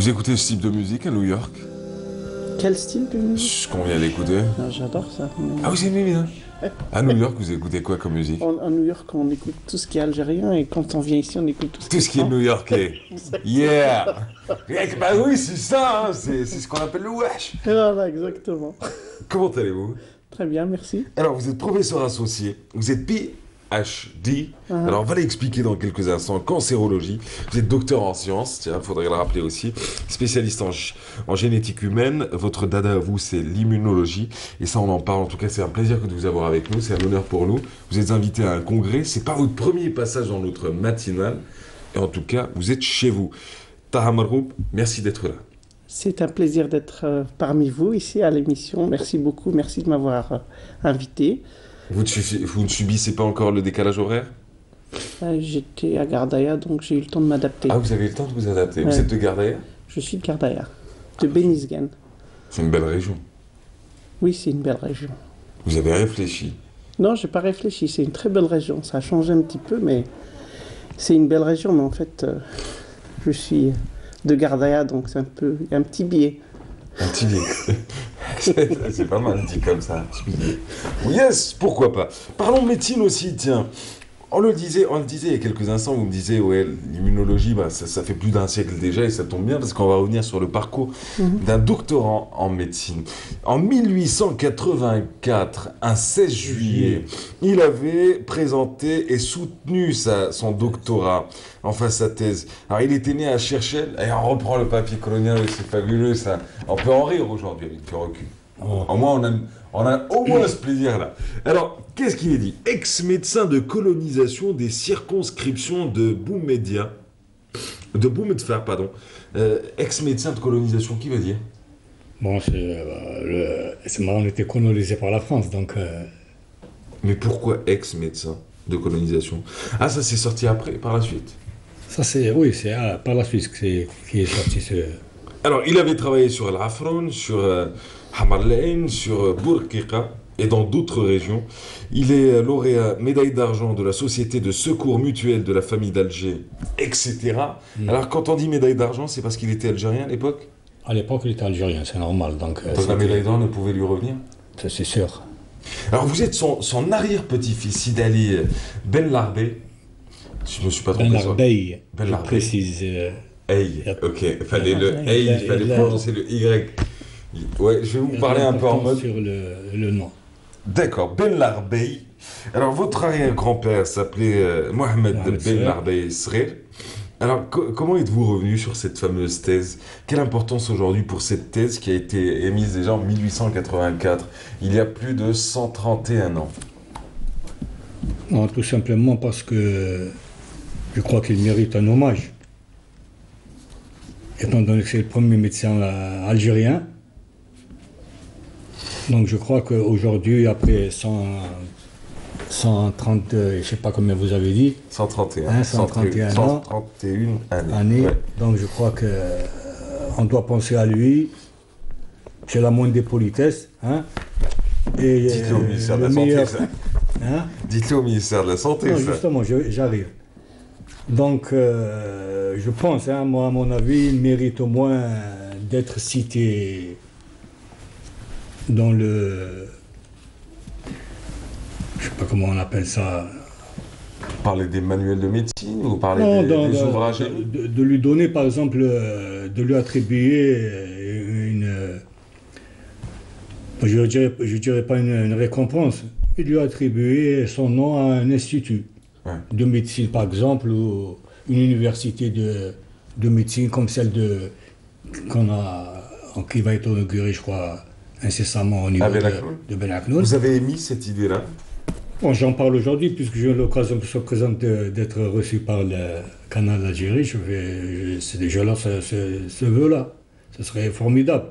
Vous écoutez ce type de musique à New York Quel style de musique Ce qu'on vient d'écouter Ah, J'adore ça. mais- Ah, vous aimez bien À New York, vous écoutez quoi comme musique En- à New York, on écoute tout ce qui est algérien et quand on vient ici, on écoute tout ce qui Tout ce qui est new-yorkais. Yeah Eh, Bah oui, c'est ça, hein, c'est ce qu'on appelle le wesh. Voilà, exactement. Comment allez-vous? Très bien, merci. Alors, vous êtes professeur associé, vous êtes PhD. Ah. Alors, on va l'expliquer dans quelques instants. Cancérologie. Vous êtes docteur en sciences, tiens, il faudrait le rappeler aussi. Spécialiste en, en génétique humaine. Votre dada à vous, c'est l'immunologie. Et ça, on en parle. En tout cas, c'est un plaisir que de vous avoir avec nous. C'est un honneur pour nous. Vous êtes invité à un congrès. C'est pas votre premier passage dans notre matinale. Et en tout cas, vous êtes chez vous. Taha Marhoub, merci d'être là. C'est un plaisir d'être euh, parmi vous ici à l'émission. Merci beaucoup, merci de m'avoir euh, invité. Vous ne, suffi- vous ne subissez pas encore le décalage horaire? Euh, J'étais à Gardaya, donc j'ai eu le temps de m'adapter. Ah, vous avez eu le temps de vous adapter. Vous êtes de Gardaya Je suis de Gardaya, de Benizgen. C'est une belle région. Oui, c'est une belle région. Vous avez réfléchi? Non, j'ai pas réfléchi. C'est une très belle région. Ça a changé un petit peu, mais c'est une belle région. Mais en fait, euh, je suis de Gardaya, donc c'est un peu il y a un petit biais. Un petit lien. c'est pas mal dit comme ça. Yes, pourquoi pas. Parlons médecine aussi, tiens. On le disait, on le disait il y a quelques instants, vous me disiez, ouais, l'immunologie, bah, ça, ça fait plus d'un siècle déjà et ça tombe bien parce qu'on va revenir sur le parcours d'un doctorant en médecine. En 1884, un 16 juillet, il avait présenté et soutenu sa, son doctorat, enfin sa thèse. Alors il était né à Cherchel, et on reprend le papier colonial, c'est fabuleux ça. On peut en rire aujourd'hui avec le recul. Au moins, on a, on a au moins ce plaisir-là. Alors, qu'est-ce qu'il est dit? Ex-médecin de colonisation des circonscriptions de Boumediene, de Boumedfar, pardon. Euh, Ex-médecin de colonisation, qui veut dire? Bon, c'est, euh, c'est on était colonisé par la France, donc euh, Mais pourquoi ex-médecin de colonisation? Ah, ça s'est sorti après, par la suite. ça c'est, oui, c'est ah, par la c'est- qui est sorti ce... Alors, il avait travaillé sur El Afron, sur euh, Hamarlein, sur euh, Bourkika et dans d'autres régions. Il est euh, lauréat médaille d'argent de la Société de secours mutuel de la famille d'Alger, etc. Alors, quand on dit médaille d'argent, c'est parce qu'il était algérien à l'époque? À l'époque, il était algérien, c'est normal, donc euh, Donc la médaille d'or ne pouvait lui revenir? Ça, c'est sûr. Alors, vous êtes son, son arrière-petit-fils, Sidali Ben Larbé. Je me suis pas trompé Ben. Arbeil, Ben je Arbeil. précise. euh, Hey, ok, fallait le Il hey, fallait prononcer le Y. Ouais, je vais vous parler un peu en mode... Sur le, le nom. D'accord, Ben Larbey. Alors, votre arrière-grand-père s'appelait euh, Mohamed Mohamed Ben. Larbey Srer. Alors, co- comment êtes-vous revenu sur cette fameuse thèse? Quelle importance aujourd'hui pour cette thèse qui a été émise déjà en 1884, il y a plus de 131 ans? Non, tout simplement parce que je crois qu'il mérite un hommage. Étant donné que c'est le premier médecin euh, algérien. Donc je crois qu'aujourd'hui, après 100, 130, euh, je ne sais pas combien vous avez dit, 131. Hein, 131 ans. 131 années. années, Ouais. donc je crois que euh, on doit penser à lui. C'est la moindre des politesses. Hein, et Dites-le au euh, ministère de la Santé, meilleur- ça. Hein? Dites-le au ministère de la Santé, Non, ça. justement, j'arrive. Donc, euh, je pense, hein, moi, à mon avis, il mérite au moins d'être cité dans le. Je sais pas comment on appelle ça. Vous parlez des manuels de médecine ou vous parlez Non, des, dans- des dans- ouvrages de, de- de lui donner, par exemple, euh, de lui attribuer euh, une. euh, Je ne dirais, je dirais pas une, une récompense. Il lui a attribué son nom à un institut Ouais. de médecine, par exemple, ou une université de, de médecine comme celle de qu'on a, qui va être inaugurée, je crois, incessamment au niveau de, de Ben Aknoun. Vous avez émis cette idée-là Bon, j'en parle aujourd'hui puisque j'ai eu l'occasion se présenter, d'être reçu par le canal d'Algérie. Je vais, c'est déjà là ce, ce, ce vœu-là. Ce serait formidable.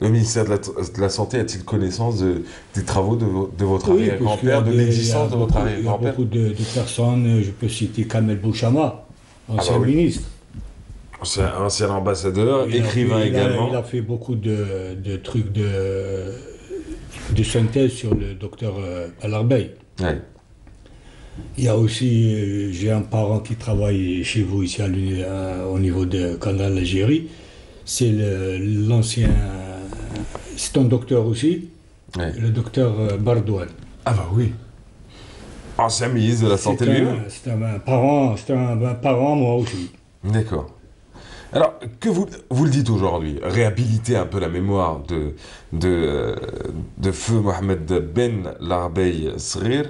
Le ministère de la, de la Santé a-t-il connaissance de- des travaux de, vo- de votre Oui, arrière-grand-père, de l'existence de votre beaucoup- Il y a beaucoup de, personnes, je peux citer Kamel Bouchama, ancien bah oui. ministre. C'est un ancien ambassadeur, Il écrivain fait- il a- également. Il a fait beaucoup de, de trucs de, de synthèse sur le docteur euh, Al-Arbeil. Ouais. Il y a aussi, euh, j'ai un parent qui travaille chez vous ici à à- au niveau de Canal Algérie. C'est l'ancien, c'est un docteur aussi, Ouais. le docteur euh, Bardouane. Ah bah oui. Ancien ministre de la Santé C'est lui un, c'est un, un parent, c'est un, un parent moi aussi. D'accord. Alors, que vous, vous le dites aujourd'hui, réhabiliter un peu la mémoire de, de, euh, de feu Mohamed Ben Larbey Srir,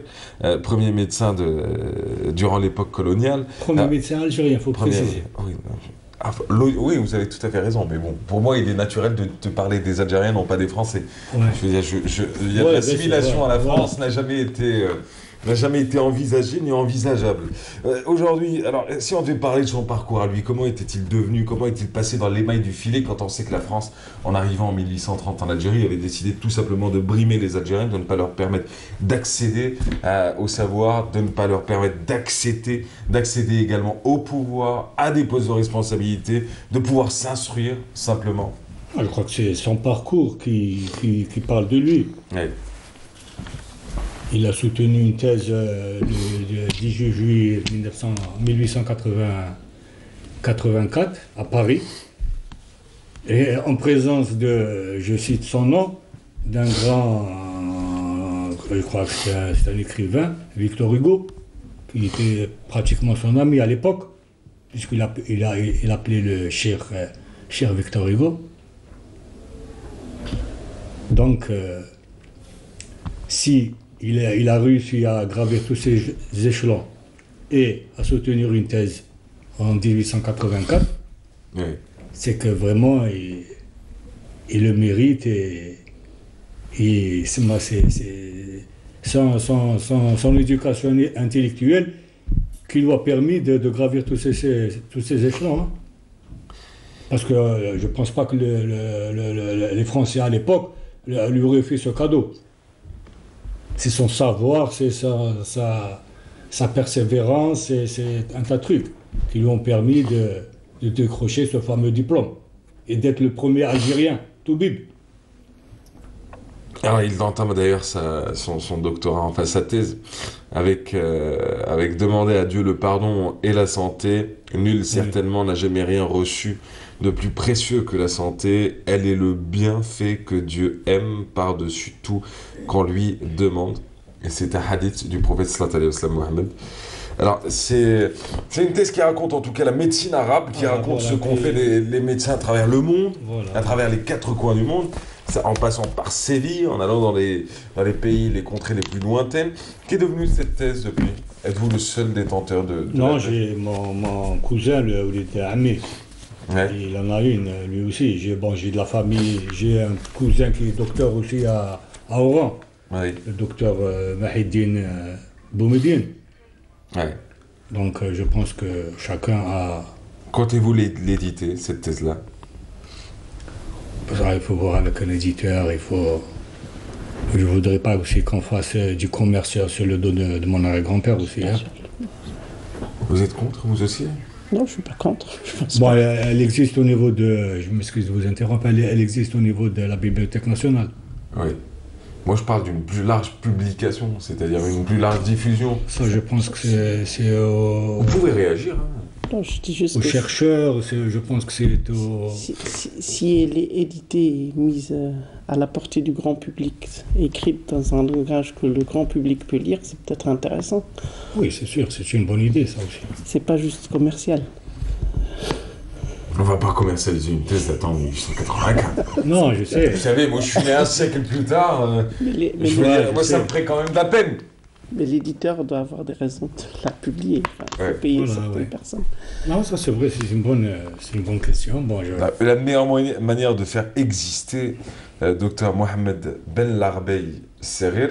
euh, premier médecin de, euh, durant l'époque coloniale. Premier Ah. médecin algérien, il faut Premier- préciser. oui, ah, oui, vous avez tout à fait raison, mais bon, pour moi, il est naturel de, de parler des Algériens, non pas des Français. Ouais. Je veux dire, je, je- il y a Ouais, l'assimilation bien sûr, à la. France n'a jamais été euh, n'a jamais été envisagée ni envisageable. Euh, Aujourd'hui, alors si on devait parler de son parcours à lui, comment était-il devenu, comment est-il passé dans l'émail du filet quand on sait que la France, en arrivant en 1830 en Algérie, avait décidé tout simplement de brimer les Algériens, de ne pas leur permettre d'accéder à- au savoir, de ne pas leur permettre d'accéder, d'accéder également au pouvoir, à des postes de responsabilité, de pouvoir s'instruire simplement. Ah, Je crois que c'est son parcours qui, qui, qui parle de lui. Ouais. Il a soutenu une thèse euh, le, le 18 juillet 1900 1884 à Paris, et en présence de, je cite son nom, d'un grand, euh, je crois que c'est un, c'est un écrivain, Victor Hugo, qui était pratiquement son ami à l'époque, puisqu'il a, il a, il appelait le cher, euh, cher Victor Hugo. Donc, euh, si il a, il a réussi à gravir tous ces échelons et à soutenir une thèse en 1884, Ouais. c'est que vraiment il, il le mérite et, et c'est son, son- son- son éducation intellectuelle qui lui a permis de, de gravir tous ces, ces- tous ces échelons. hein. Parce que euh, je ne pense pas que le- le- le- le- les Français à l'époque lui auraient fait ce cadeau. C'est son savoir, c'est sa, sa, sa persévérance, c'est- c'est un tas de trucs qui lui ont permis de, de décrocher ce fameux diplôme et d'être le premier Algérien, tout bib. Alors, il entame d'ailleurs son, son doctorat, enfin sa thèse, avec, euh, avec demander à Dieu le pardon et la santé. Nul certainement n'a jamais rien reçu de plus précieux que la santé. Elle est le bienfait que Dieu aime par-dessus tout qu'on lui demande. Et c'est un hadith du prophète sallallahu Mohammed. Alors, c'est c'est une thèse qui raconte en tout cas la médecine arabe, qui Ah, raconte voilà, ce qu'ont fait les, les médecins à travers le monde à travers les quatre coins du monde, ça- en passant par Séville, en allant dans les, dans les pays, les contrées les plus lointaines. Qu'est devenue cette thèse depuis? Êtes-vous le seul détenteur de, de Non, j'ai mon, mon cousin, le, il était ami. Ouais. Il en a une, lui aussi. J'ai bon, de la famille. J'ai un cousin qui est docteur aussi à, à Oran, Ouais. le docteur euh, euh, Boumedine. Ouais. Donc euh, je pense que chacun a. Comptez-vous l'é- l'éditer, cette thèse-là? Il faut voir avec un éditeur, il faut. Je voudrais pas aussi qu'on fasse euh, du commerce sur le dos de, de mon arrière-grand-père aussi. hein. Vous êtes contre, vous aussi? Non, je suis pas contre. Je Bon, pas. elle, existe au niveau de. Je m'excuse de vous interrompre, elle, elle existe au niveau de la Bibliothèque nationale. Oui. Moi, je parle d'une plus large publication, c'est-à-dire une plus large diffusion. Ça, je pense que c'est- c'est au- Vous pouvez réagir. hein. Non, je dis juste aux que chercheurs, c'est- je pense que c'est au. si, si- si elle est éditée et mise euh, à la portée du grand public, écrite dans un langage que le grand public peut lire, c'est peut-être intéressant. Oui, c'est sûr, c'est une bonne idée, ça aussi. C'est pas juste commercial. On va pas commercialiser une thèse datant de 1884. Non, je sais. Vous savez, moi, je suis né un siècle plus tard. euh, Mais les- mais je veux les- Ouais, dire, je moi, ça sais. me ferait quand même de la peine. Mais l'éditeur doit avoir des raisons de la publier. Enfin, Ouais. payer Voilà, certaines ouais. personnes. Non, ça c'est vrai, c'est une bonne, euh, c'est une bonne question. Bon, je... La, la meilleure manière de faire exister euh, Dr Mohamed Ben Larbey Serir,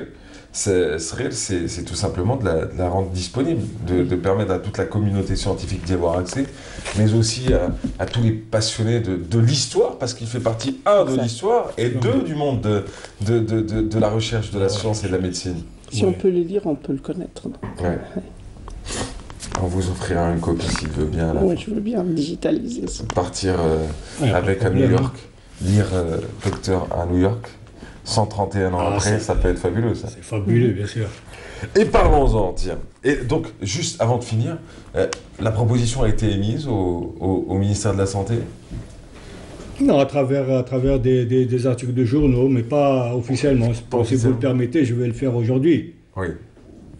c'est tout simplement de la, de la rendre disponible, de, de permettre à toute la communauté scientifique d'y avoir accès, mais aussi à, à tous les passionnés de, de l'histoire, parce qu'il fait partie, un, de l'histoire, et deux, du monde de, de, de, de- de la recherche, de la science et de la médecine. Si Ouais. on peut le lire, on peut le connaître. donc. Ouais. On vous offrira une copie s'il veut bien, là. Ouais, je veux bien digitaliser ça. Partir... euh, avec à New York, lire euh, Docteur à New York, 131 ans Ah, après, ça peut être fabuleux ça. C'est fabuleux, bien sûr. Et parlons-en, tiens. Et donc, juste avant de finir, euh, la proposition a été émise au, au- au ministère de la Santé? Non, à travers, à travers des, des- des articles de journaux, mais pas officiellement. Pas si vous le permettez, je vais le faire aujourd'hui. Oui.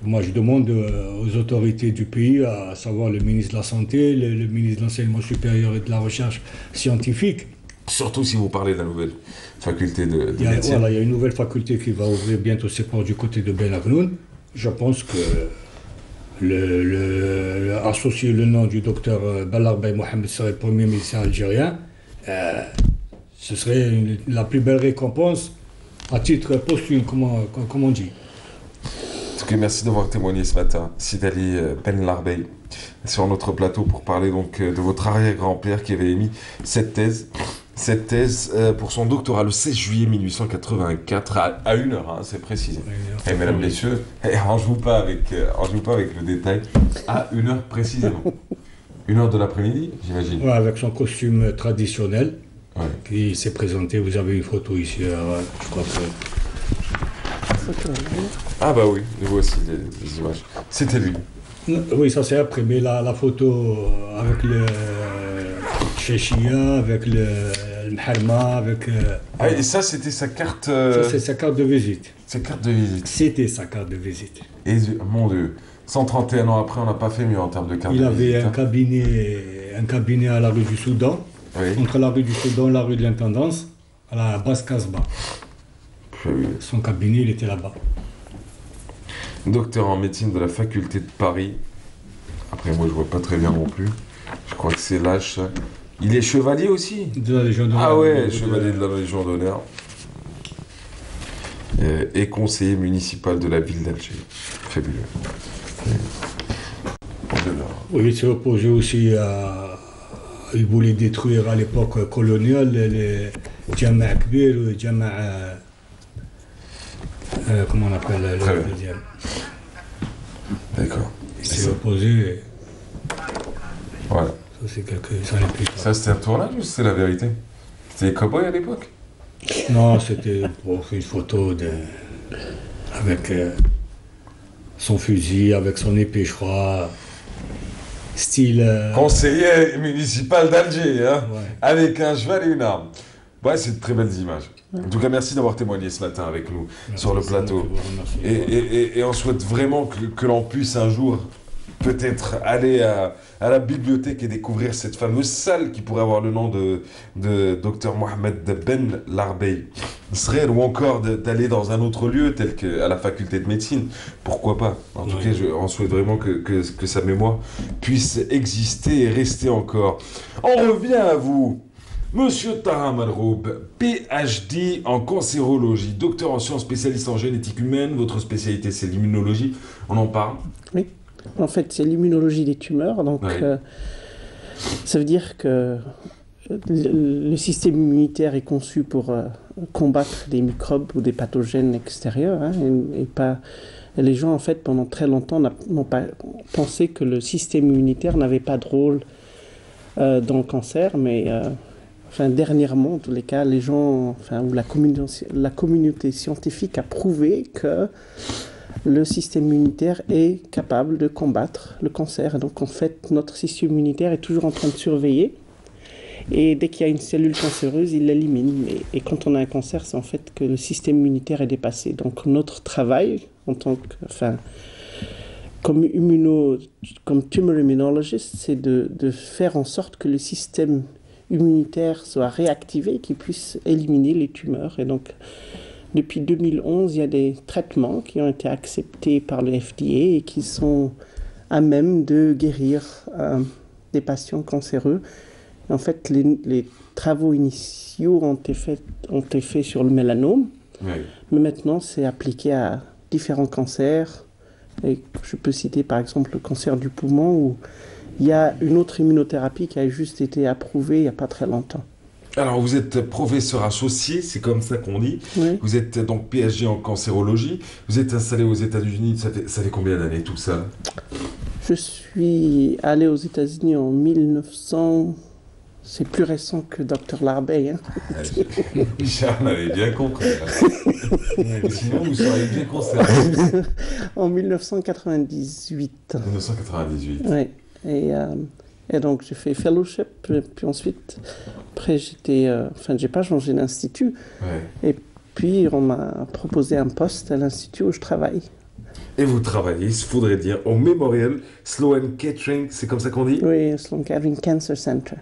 Moi, je demande euh, aux autorités du pays, à savoir le ministre de la Santé, le, le ministre de l'Enseignement supérieur et de la Recherche scientifique. Surtout si vous parlez de la nouvelle faculté de, de Il y, a, médecine. voilà, il y a une nouvelle faculté qui va ouvrir bientôt ses portes du côté de Ben Agnoun. Je pense que le, le- le- associer le nom du docteur euh, Bellarbey Mohamed serait le premier médecin algérien. Euh, ce serait une- la plus belle récompense à titre posthume, comme on, comme on dit. En tout cas, merci d'avoir témoigné ce matin, Sidali euh, Ben Larbey, sur notre plateau pour parler donc euh, de votre arrière-grand-père qui avait émis cette thèse. Cette thèse pour son doctorat le 16 juillet 1884 à, une heure, hein, c'est précisé. Et mesdames, messieurs, eh, on joue pas avec, on joue pas avec le détail. À une heure précisément. Une heure de l'après-midi, j'imagine. Ouais, avec son costume traditionnel Ouais. qui s'est présenté. Vous avez une photo ici, euh, je crois que. Ah bah oui, nous voici les, les images. C'était lui. Oui, ça c'est après, mais la, la photo euh, avec le Chechia, avec le, le Mharma, avec. euh, Ah, et ça, c'était sa carte, euh, ça c'est sa carte de visite. sa carte de visite. C'était sa carte de visite. Et mon Dieu, 131 ans après, on n'a pas fait mieux en termes de carte Il de avait visite. un hein. cabinet, un cabinet à la rue du Soudan, Oui. entre la rue du Soudan et la rue de l'Intendance, à la basse Casbah. Son cabinet, il était là-bas. Docteur en médecine de la faculté de Paris. Après, moi, je vois pas très bien non plus. Je crois que c'est ça. Il est chevalier aussi De la Légion d'honneur. Ah ouais, De- chevalier de la Légion d'honneur. Euh, et conseiller municipal de la ville d'Alger. Fabuleux. Oui, il s'est opposé aussi à. Il voulait détruire à l'époque coloniale les Jama' Kbir ou Jama'. euh, euh, comment on appelle le deuxième D'accord. Il s'est opposé. Voilà. Ça, c'est. Ça, c'était un tournage ou c'était la vérité? C'était les cowboys à l'époque? Non, c'était pour une photo de, avec euh, son fusil, avec son épée, je crois. Style. euh, Conseiller municipal d'Alger, hein ouais. Avec un cheval et une arme. Ouais, c'est de très belles images. En tout cas, merci d'avoir témoigné ce matin avec nous sur le plateau. Et, et- et- et on souhaite vraiment que, que l'on puisse un jour peut-être aller à, à la bibliothèque et découvrir cette fameuse salle qui pourrait avoir le nom de, de Dr Mohamed Ben Larbey. Serait ou encore d'aller dans un autre lieu tel qu'à la faculté de médecine? Pourquoi pas? En tout Oui. cas, je, on souhaite vraiment que, que- que sa mémoire puisse exister et rester encore. On revient à vous. Monsieur Taha Malroub, PhD en cancérologie, docteur en sciences spécialiste en génétique humaine, votre spécialité c'est l'immunologie, on en parle? En fait, c'est l'immunologie des tumeurs. Donc, Ouais. euh, ça veut dire que le, système immunitaire est conçu pour euh, combattre des microbes ou des pathogènes extérieurs. hein, et, et pas, les gens, en fait, pendant très longtemps, n'ont pas pensé que le système immunitaire n'avait pas de rôle euh, dans le cancer, mais enfin, dernièrement, en tous les cas, les gens, enfin, ou la communauté, la communauté scientifique a prouvé que le système immunitaire est capable de combattre le cancer. Et donc en fait, notre système immunitaire est toujours en train de surveiller. Et dès qu'il y a une cellule cancéreuse, il l'élimine. Et, et quand on a un cancer, c'est en fait que le système immunitaire est dépassé. Donc notre travail, en tant que, enfin, comme immuno, comme tumor immunologist, c'est de, de faire en sorte que le système immunitaire soit réactivé, qu'il puisse éliminer les tumeurs. Et donc depuis 2011, il y a des traitements qui ont été acceptés par le FDA et qui sont à même de guérir euh, des patients cancéreux. En fait, les, les travaux initiaux ont été, faits, ont été faits sur le mélanome, Oui. mais maintenant c'est appliqué à différents cancers. Et je peux citer par exemple le cancer du poumon où il y a une autre immunothérapie qui a juste été approuvée il n'y a pas très longtemps. Alors vous êtes professeur associé, c'est comme ça qu'on dit. Oui. Vous êtes donc PhD en cancérologie. Vous êtes installé aux États-Unis. Ça fait, ça fait combien d'années tout ça? Je suis allé aux États-Unis en c'est plus récent que Dr Larbeil. Hein. Richard avait bien compris. Sinon, vous seriez bien concerné. en 1998. 1998. Oui. Et, euh, et donc, j'ai fait fellowship, puis ensuite, après, j'étais. Euh, enfin, j'ai pas changé d'institut. Ouais. Et puis, on m'a proposé un poste à l'institut où je travaille. Et vous travaillez, il faudrait dire, au Memorial Sloan Kettering, c'est comme ça qu'on dit? Oui, Sloan Kettering Cancer Center.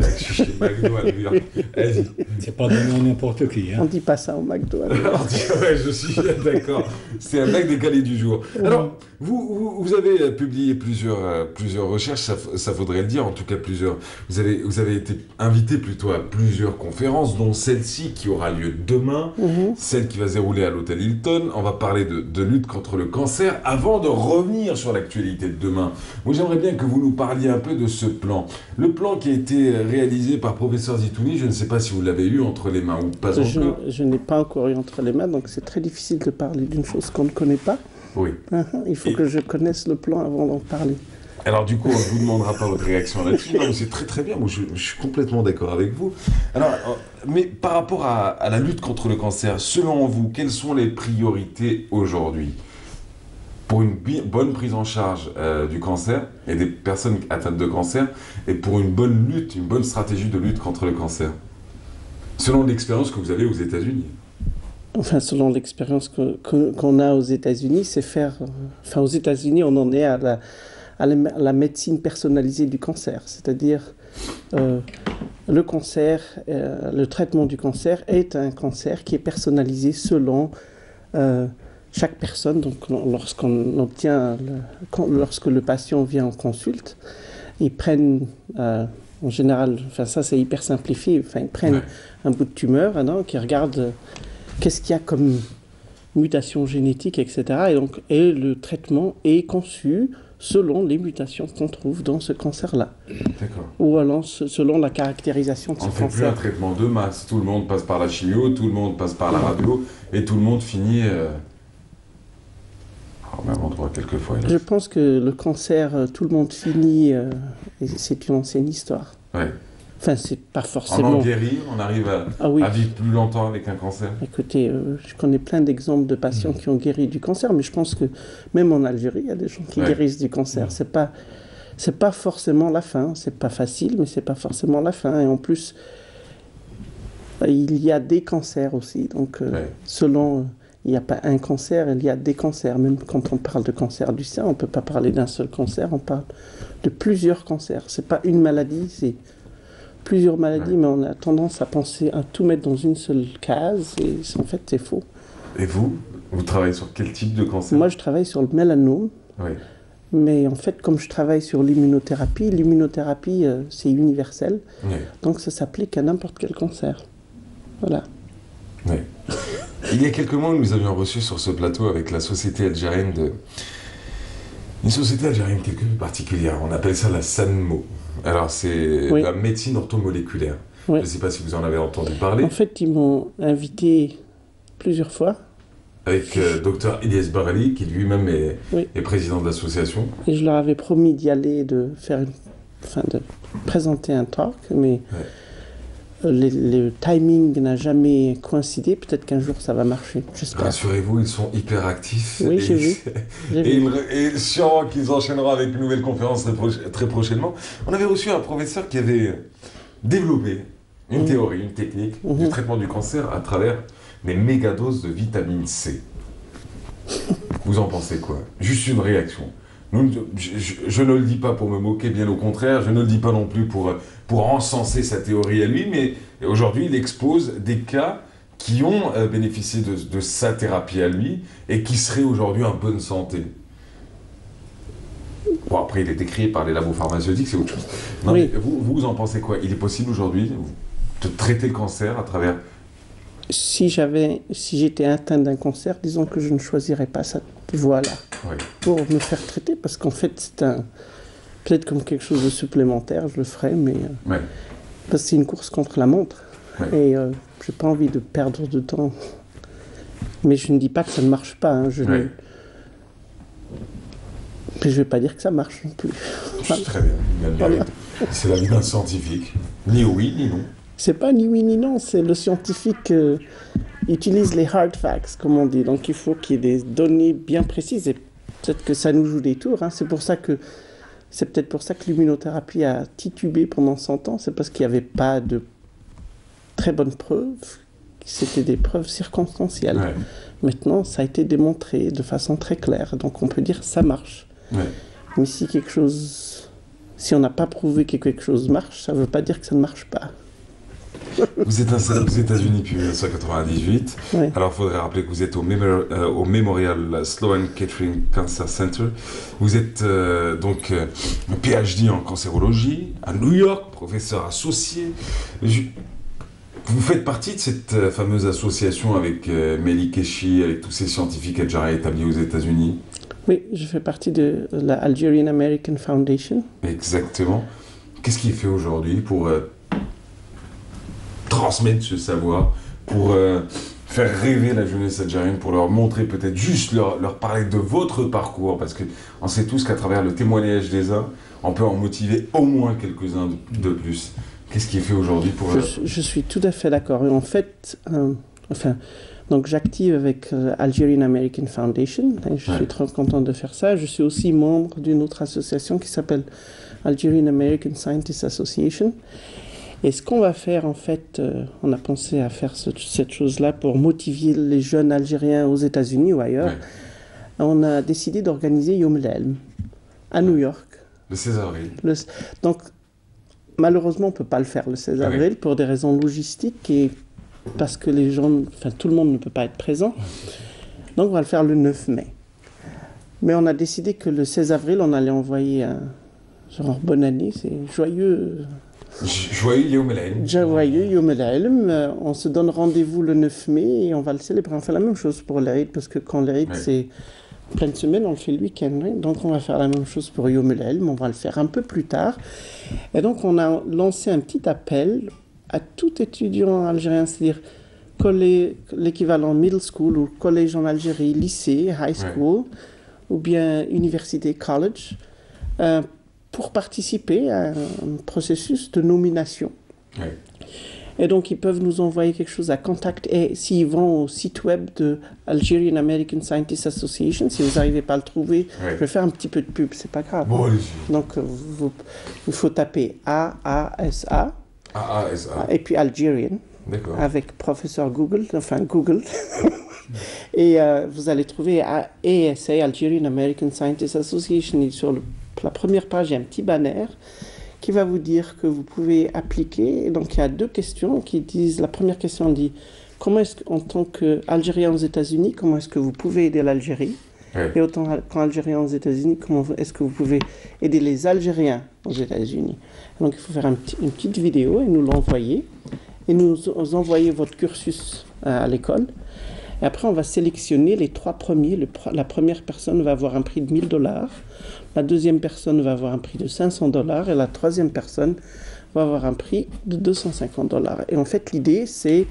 Je suis chez McDo à New York. Vas-y. C'est pas donné à n'importe qui. Hein. On dit pas ça au McDo. Alors, ouais, je suis d'accord. C'est un mec décalé du jour. Alors, vous, vous, vous avez euh, publié plusieurs, euh, plusieurs recherches, ça, ça, faudrait le dire, en tout cas plusieurs. Vous avez, vous avez été invité plutôt à plusieurs conférences, dont celle-ci qui aura lieu demain, Mhm. celle qui va se dérouler à l'hôtel Hilton. On va parler de, de lutte contre le cancer. Avant de revenir sur l'actualité de demain, moi j'aimerais bien que vous nous parliez un peu de ce plan. Le plan qui a été réalisé par professeur Zitouni, je ne sais pas si vous l'avez eu entre les mains ou pas Je, encore. je n'ai pas encore eu entre les mains, donc c'est très difficile de parler d'une chose qu'on ne connaît pas. Oui. Il faut Et- que je connaisse le plan avant d'en parler. Alors du coup, on ne vous demandera pas votre réaction là-dessus. Non, c'est très très bien. Moi, je, je suis complètement d'accord avec vous. Alors, euh, mais par rapport à, à la lutte contre le cancer, selon vous, quelles sont les priorités aujourd'hui? Pour une bonne prise en charge euh, du cancer et des personnes atteintes de cancer et pour une bonne lutte, une bonne stratégie de lutte contre le cancer Selon l'expérience que vous avez aux États-Unis. Enfin, selon l'expérience qu'on a aux États-Unis, c'est faire. euh, Enfin, aux États-Unis, on en est à la, à la, médecine personnalisée du cancer, c'est-à-dire euh, le cancer, le traitement du cancer est un cancer qui est personnalisé selon chaque personne. Donc, lorsqu'on obtient, le- lorsque le patient vient en consulte, ils prennent euh, en général, enfin ça c'est hyper simplifié, enfin ils prennent Ouais. un bout de tumeur, hein, ils regardent euh, qu'est-ce qu'il y a comme mutation génétique, etc. Et, donc, et le traitement est conçu selon les mutations qu'on trouve dans ce cancer-là, D'accord. ou alors se- selon la caractérisation de On ce ne fait plus un cancer. traitement de masse. Tout le monde passe par la chimio, tout le monde passe par la radio, et tout le monde finit euh, au même endroit quelquefois. Je pense que le cancer, euh, tout le monde finit, euh, et c'est une ancienne histoire. Ouais. Enfin, c'est pas On en forcément. guérit, on arrive à, Ah oui. à vivre plus longtemps avec un cancer. Écoutez, euh, je connais plein d'exemples de Mm. patients qui ont guéri du cancer, mais je pense que même en Algérie, il y a des gens qui Ouais. guérissent du cancer. Mm. C'est pas, c'est pas forcément la fin. C'est pas facile, mais c'est pas forcément la fin. Et en plus, bah, il y a des cancers aussi. Donc, euh, Ouais. selon, il n'y a pas un cancer, il y a des cancers. Même quand on parle de cancer du sein, on peut pas parler d'un seul cancer. On parle de plusieurs cancers. C'est pas une maladie, c'est plusieurs maladies, mais on a tendance à penser à tout mettre dans une seule case, et en fait, c'est faux. Et vous Vous travaillez sur quel type de cancer? Moi, je travaille sur le mélanome, Oui. mais en fait, comme je travaille sur l'immunothérapie, l'immunothérapie, euh, c'est universel, Oui. donc ça s'applique à n'importe quel cancer. Voilà. oui. Il y a quelques mois, nous avions reçu sur ce plateau avec la société algérienne de. Une société algérienne quelque peu particulière. On appelle ça la SANMO. Alors, c'est Oui. la médecine orthomoléculaire. Oui. Je ne sais pas si vous en avez entendu parler. En fait, ils m'ont invité plusieurs fois, avec euh, Dr Ilyes Barali, qui lui-même est, Oui. est président de l'association. et je leur avais promis d'y aller, de faire une, enfin, de présenter un talk, mais le, le timing n'a jamais coïncidé. Peut-être qu'un jour ça va marcher, j'espère. Rassurez-vous, ils sont hyper actifs. Oui, j'ai vu. Et, vu. et sûrement qu'ils enchaîneront avec une nouvelle conférence très, proche- très prochainement. On avait reçu un professeur qui avait développé une Mhm. théorie, une technique du Mhm. traitement du cancer à travers des mégadoses de vitamine C. Vous en pensez quoi? Juste une réaction. Nous, je, je- je ne le dis pas pour me moquer, bien au contraire, je ne le dis pas non plus pour, pour encenser sa théorie à lui, mais aujourd'hui il expose des cas qui ont euh, bénéficié de, de sa thérapie à lui et qui seraient aujourd'hui en bonne santé. Bon, après, il est décrié par les labos pharmaceutiques, c'est autre chose. Non, Oui. mais vous, vous en pensez quoi? Il est possible aujourd'hui de traiter le cancer à travers. Si j'avais, si j'étais atteint d'un cancer, disons que je ne choisirais pas cette voie-là Oui. pour me faire traiter, parce qu'en fait, c'est un peut-être comme quelque chose de supplémentaire, je le ferais, mais euh, Ouais. parce que c'est une course contre la montre, Ouais. et euh, j'ai pas envie de perdre de temps. Mais je ne dis pas que ça ne marche pas. hein, je ne- Ouais. Puis je vais pas dire que ça marche non plus. Très bien. C'est la vie d'un scientifique. Ni oui, ni non. C'est pas ni oui ni non, c'est le scientifique euh, utilise les hard facts, comme on dit. Donc il faut qu'il y ait des données bien précises et peut-être que ça nous joue des tours. hein. C'est pour ça que c'est peut-être pour ça que l'immunothérapie a titubé pendant 100 ans. C'est parce qu'il n'y avait pas de très bonnes preuves. C'était des preuves circonstancielles. Ouais. Maintenant, ça a été démontré de façon très claire. Donc on peut dire ça marche. Ouais. Mais si quelque chose, si on n'a pas prouvé que quelque chose marche, ça ne veut pas dire que ça ne marche pas. Vous êtes installé aux États-Unis depuis 1998. Ouais. Alors, il faudrait rappeler que vous êtes au, euh, au Memorial Sloan Kettering Cancer Center. Vous êtes euh, donc euh, PhD en cancérologie à New York, professeur associé. Je- Vous faites partie de cette euh, fameuse association avec Meli Keshi, avec tous ces scientifiques algériens établis aux États-Unis? Oui, je fais partie de la Algerian American Foundation. Exactement. Qu'est-ce qu'il fait aujourd'hui pour transmettre ce savoir, pour euh, faire rêver la jeunesse algérienne, pour leur montrer peut-être juste leur, leur parler de votre parcours, parce que on sait tous qu'à travers le témoignage des uns, on peut en motiver au moins quelques-uns de, de plus. Qu'est-ce qui est fait aujourd'hui pour... euh, Je, je suis tout à fait d'accord. En fait, euh, enfin, donc j'active avec euh, Algerian American Foundation. Je Ouais. suis très content de faire ça. Je suis aussi membre d'une autre association qui s'appelle Algerian American Scientists Association. Et ce qu'on va faire, en fait, euh, on a pensé à faire ce- cette chose-là pour motiver les jeunes Algériens aux États-Unis ou ailleurs. Ouais. On a décidé d'organiser Yom el-Helm à New York. Le 16 avril. Le- donc, malheureusement, on ne peut pas le faire le 16 Ah oui. avril pour des raisons logistiques et parce que les gens, enfin tout le monde ne peut pas être présent. Donc, on va le faire le 9 mai. Mais on a décidé que le 16 avril, on allait envoyer un genre bonne année, c'est joyeux, Jo- Joyeux Yom El joyeux Yom. Euh, On se donne rendez-vous le 9 mai et on va le célébrer. On fait la même chose pour l'Aïd parce que quand l'Aïd Ouais. c'est pleine semaine, on le fait le week-end. oui. Donc on va faire la même chose pour Yom el-Helm. On va le faire un peu plus tard. Et donc on a lancé un petit appel à tout étudiant algérien, c'est-à-dire l'équivalent middle school ou collège en Algérie, lycée, high school, ou bien université, college, euh, pour participer à un processus de nomination. Et donc, ils peuvent nous envoyer quelque chose à contact. Et s'ils vont au site web de Algerian American Scientists Association, si vous n'arrivez pas à le trouver, je vais faire un petit peu de pub, c'est pas grave. Bon. Donc, euh, vous- il faut taper A-A-S-A, AASA. et puis Algerian, avec professeur Google, enfin Google. et euh, vous allez trouver ASA, Algerian American Scientists Association. Sur le- la première page, il y a un petit banner qui va vous dire que vous pouvez appliquer. Et donc, il y a deux questions qui disent, la première question dit, comment est-ce qu'en tant qu'Algérien aux États-Unis, comment est-ce que vous pouvez aider l'Algérie? Et autant qu'Algérien aux États-Unis, comment est-ce que vous pouvez aider les Algériens aux États-Unis? Donc, il faut faire un petit- une petite vidéo et nous l'envoyer. Et nous nous envoyer votre cursus à, à l'école. Et après, on va sélectionner les trois premiers. Le la première personne va avoir un prix de 1000 dollars. La deuxième personne va avoir un prix de 500 dollars. Et la troisième personne va avoir un prix de 250 dollars. Et en fait, l'idée, c'est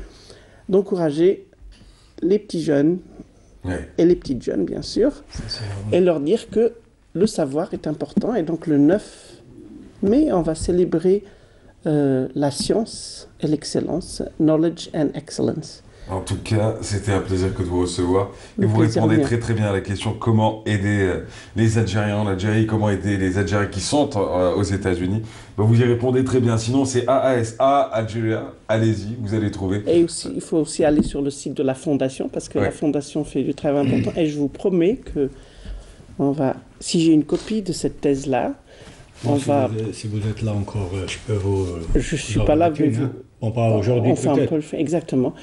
d'encourager les petits jeunes Ouais. et les petites jeunes, bien sûr, et leur dire que le savoir est important. Et donc le 9 mai, on va célébrer euh, la science et l'excellence, knowledge and excellence. En tout cas, c'était un plaisir que de vous recevoir. Et Le vous répondez très très bien à la question comment aider euh, les Algériens en Algérie, comment aider les Algériens qui sont euh, aux États-Unis. Ben, vous y répondez très bien. Sinon, c'est AASA Algérie. Allez-y, vous allez trouver. Et aussi, il faut aussi aller sur le site de la fondation parce que Ouais. la fondation fait du travail important. Et je vous promets que on va, si j'ai une copie de cette thèse-là, Bon, on si, va. vous, si vous êtes là encore, euh, je peux vous. Je suis vous pas là, mais vous- Bon, pas aujourd'hui Enfin, on peut-être. peut exactement.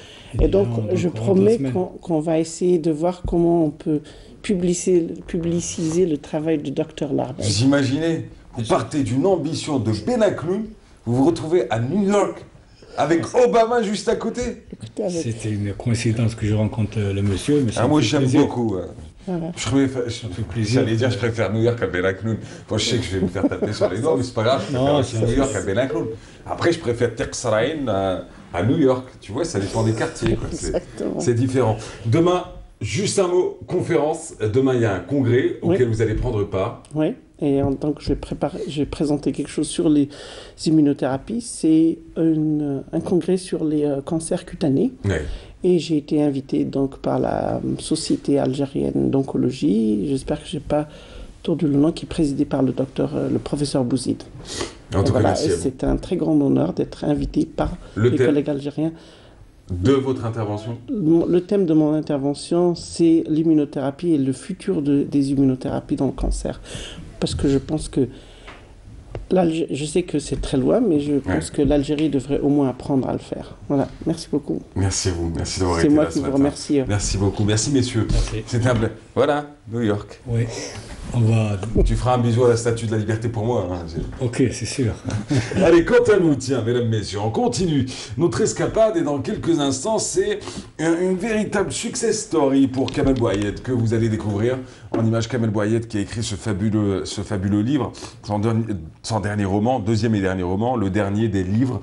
Et Et donc, on- je promets qu'on va essayer de voir comment on peut publiciser, publiciser le travail du docteur Larben. Vous imaginez Vous partez d'une ambition de Benacloun, vous vous retrouvez à New York avec Obama juste à côté. C'était une coïncidence que je rencontre euh, le monsieur. Mais ça Ah, me moi, j'aime beaucoup. Je préfère, je- plaisir. J'allais dire, je préfère New York à Benacloun. Bon, je sais que je vais me faire taper sur les doigts, mais c'est pas grave. Je Non, préfère c'est- New York à Benacloun. Après, je préfère Terksarain à, à New York. Tu vois, ça dépend des quartiers. quoi. C'est- Exactement. C'est différent. Demain, Juste un mot, conférence. Demain, il y a un congrès Oui. auquel vous allez prendre part. Oui, et en tant que je vais, préparer, je vais présenter quelque chose sur les immunothérapies, c'est une- un congrès sur les euh, cancers cutanés. Ouais. Et j'ai été invité donc par la Société algérienne d'oncologie. J'espère que j'ai pas tordu le nom, qui est présidée par le docteur, euh, le professeur Bouzid. En tout cas, Voilà, c'est un très grand honneur d'être invité par Le les collègues algériens. de votre intervention Le thème de mon intervention, c'est l'immunothérapie et le futur de- des immunothérapies dans le cancer. Parce que je pense que je sais que c'est très loin, mais je pense que l'Algérie devrait au moins apprendre à le faire. Voilà, merci beaucoup. Merci à vous. Merci d'avoir C'est été moi là qui ce vous matin. remercie. Merci beaucoup. Merci, messieurs. Un plaisir. Voilà, New York. Oui. On va. Tu feras un bisou à la statue de la liberté pour moi. hein. C'est- Ok, c'est sûr. Allez, quant à nous, tiens, mesdames, messieurs, on continue notre escapade et dans quelques instants, c'est un- une véritable success story pour Kamel Boyed que vous allez découvrir en image Kamel Boyed qui a écrit ce fabuleux, ce fabuleux livre, dernier roman, deuxième et dernier roman, le dernier des livres